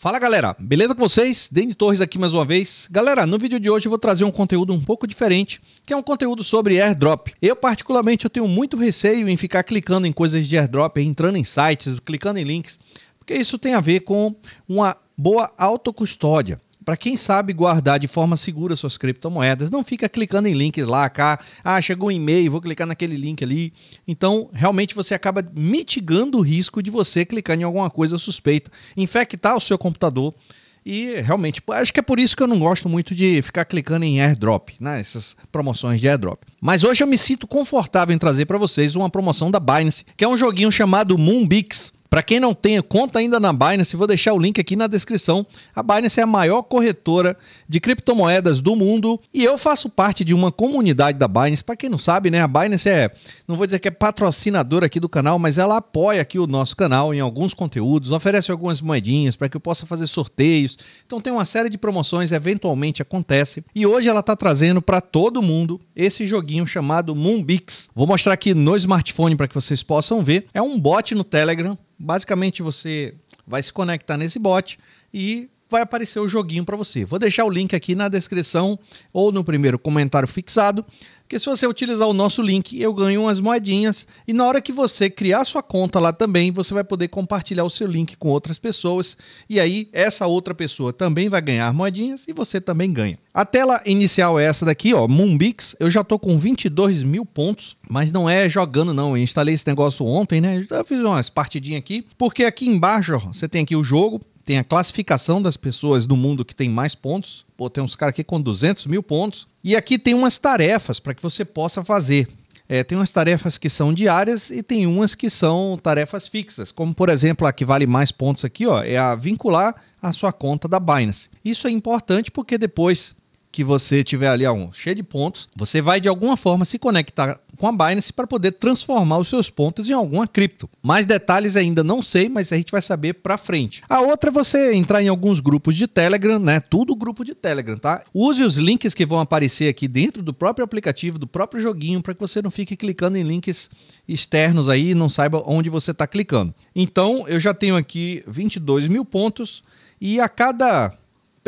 Fala galera, beleza com vocês? Dani Torres aqui mais uma vez. Galera, no vídeo de hoje eu vou trazer um conteúdo um pouco diferente, que é um conteúdo sobre airdrop. Eu particularmente eu tenho muito receio em ficar clicando em coisas de airdrop, entrando em sites, clicando em links, porque isso tem a ver com uma boa autocustódia para quem sabe guardar de forma segura suas criptomoedas, não fica clicando em links lá, cá, ah, chegou um e-mail, vou clicar naquele link ali. Então, realmente você acaba mitigando o risco de você clicar em alguma coisa suspeita, infectar o seu computador. E realmente, acho que é por isso que eu não gosto muito de ficar clicando em airdrop, né? Essas promoções de airdrop. Mas hoje eu me sinto confortável em trazer para vocês uma promoção da Binance, que é um joguinho chamado Moonbix. Para quem não tem conta ainda na Binance, vou deixar o link aqui na descrição. A Binance é a maior corretora de criptomoedas do mundo e eu faço parte de uma comunidade da Binance. Para quem não sabe, né, a Binance é, não vou dizer que é patrocinadora aqui do canal, mas ela apoia aqui o nosso canal em alguns conteúdos, oferece algumas moedinhas para que eu possa fazer sorteios. Então tem uma série de promoções, eventualmente acontece. E hoje ela está trazendo para todo mundo esse joguinho chamado Moonbix. Vou mostrar aqui no smartphone para que vocês possam ver. É um bot no Telegram Basicamente você vai se conectar nesse bot e vai aparecer o joguinho para você. Vou deixar o link aqui na descrição ou no primeiro comentário fixado, que se você utilizar o nosso link, eu ganho umas moedinhas e na hora que você criar sua conta lá também, você vai poder compartilhar o seu link com outras pessoas e aí essa outra pessoa também vai ganhar moedinhas e você também ganha. A tela inicial é essa daqui, ó, Moonbix. Eu já tô com 22 mil pontos, mas não é jogando não. Eu instalei esse negócio ontem, né? Eu fiz umas partidinhas aqui, porque aqui embaixo ó, você tem aqui o jogo, tem a classificação das pessoas do mundo que tem mais pontos. Pô, tem uns caras aqui com 200 mil pontos. E aqui tem umas tarefas para que você possa fazer. É, tem umas tarefas que são diárias e tem umas que são tarefas fixas, como por exemplo a que vale mais pontos aqui, ó, é a vincular a sua conta da Binance. Isso é importante porque depois que você tiver ali ó, cheio de pontos, você vai de alguma forma se conectar com a Binance para poder transformar os seus pontos em alguma cripto. Mais detalhes ainda não sei, mas a gente vai saber para frente. A outra é você entrar em alguns grupos de Telegram, né? Tudo grupo de Telegram, tá? Use os links que vão aparecer aqui dentro do próprio aplicativo, do próprio joguinho, para que você não fique clicando em links externos aí e não saiba onde você está clicando. Então, eu já tenho aqui 22 mil pontos e a cada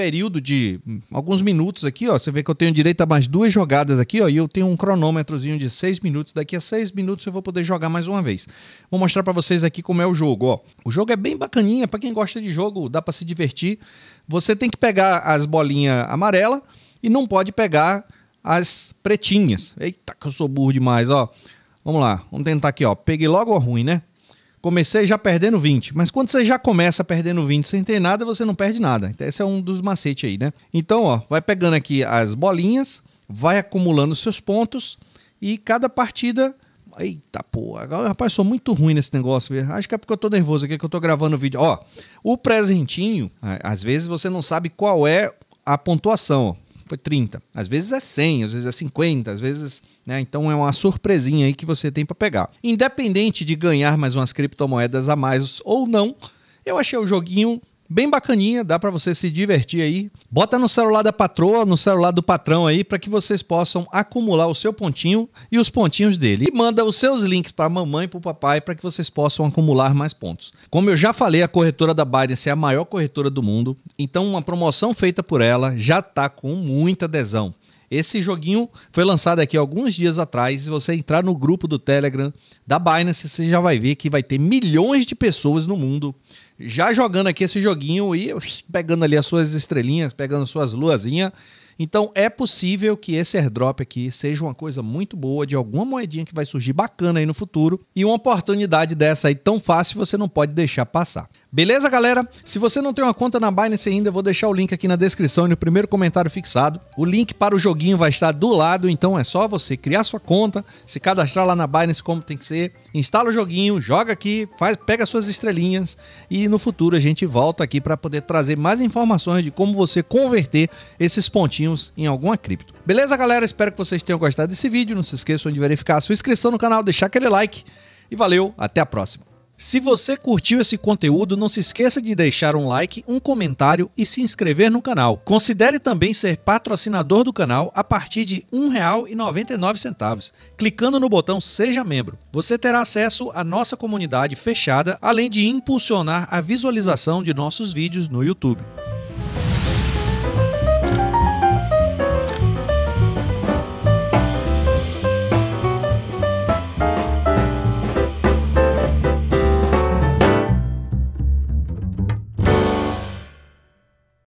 período de alguns minutos aqui, ó. Você vê que eu tenho direito a mais duas jogadas aqui, ó. E eu tenho um cronômetrozinho de seis minutos. Daqui a seis minutos eu vou poder jogar mais uma vez. Vou mostrar para vocês aqui como é o jogo, ó. O jogo é bem bacaninha. para quem gosta de jogo, dá para se divertir. Você tem que pegar as bolinhas amarela e não pode pegar as pretinhas. Eita, que eu sou burro demais, ó. Vamos lá, vamos tentar aqui, ó. Peguei logo a ruim, né? Comecei já perdendo 20, mas quando você já começa perdendo 20 sem ter nada, você não perde nada. Então esse é um dos macetes aí, né? Então, ó, vai pegando aqui as bolinhas, vai acumulando seus pontos e cada partida Eita porra, rapaz, sou muito ruim nesse negócio. Viu? Acho que é porque eu tô nervoso aqui que eu tô gravando o vídeo. Ó, o presentinho, às vezes você não sabe qual é a pontuação foi 30. Às vezes é 100, às vezes é 50, às vezes. Né? Então é uma surpresinha aí que você tem para pegar. Independente de ganhar mais umas criptomoedas a mais ou não, eu achei o joguinho bem bacaninha, dá para você se divertir aí. Bota no celular da patroa, no celular do patrão aí, para que vocês possam acumular o seu pontinho e os pontinhos dele. E manda os seus links para a mamãe e para o papai para que vocês possam acumular mais pontos. Como eu já falei, a corretora da Binance é a maior corretora do mundo, então uma promoção feita por ela já tá com muita adesão. Esse joguinho foi lançado aqui alguns dias atrás. Se você entrar no grupo do Telegram da Binance, você já vai ver que vai ter milhões de pessoas no mundo já jogando aqui esse joguinho e pegando ali as suas estrelinhas, pegando suas luazinhas então é possível que esse airdrop aqui seja uma coisa muito boa de alguma moedinha que vai surgir bacana aí no futuro e uma oportunidade dessa aí tão fácil você não pode deixar passar. Beleza, galera? Se você não tem uma conta na Binance ainda, vou deixar o link aqui na descrição e no primeiro comentário fixado. O link para o joguinho vai estar do lado, então é só você criar sua conta, se cadastrar lá na Binance como tem que ser, instala o joguinho, joga aqui, faz, pega suas estrelinhas e no futuro a gente volta aqui para poder trazer mais informações de como você converter esses pontinhos em alguma cripto. Beleza, galera? Espero que vocês tenham gostado desse vídeo. Não se esqueçam de verificar a sua inscrição no canal, deixar aquele like. E valeu, até a próxima. Se você curtiu esse conteúdo, não se esqueça de deixar um like, um comentário e se inscrever no canal. Considere também ser patrocinador do canal a partir de R$ 1,99, clicando no botão Seja Membro. Você terá acesso à nossa comunidade fechada, além de impulsionar a visualização de nossos vídeos no YouTube.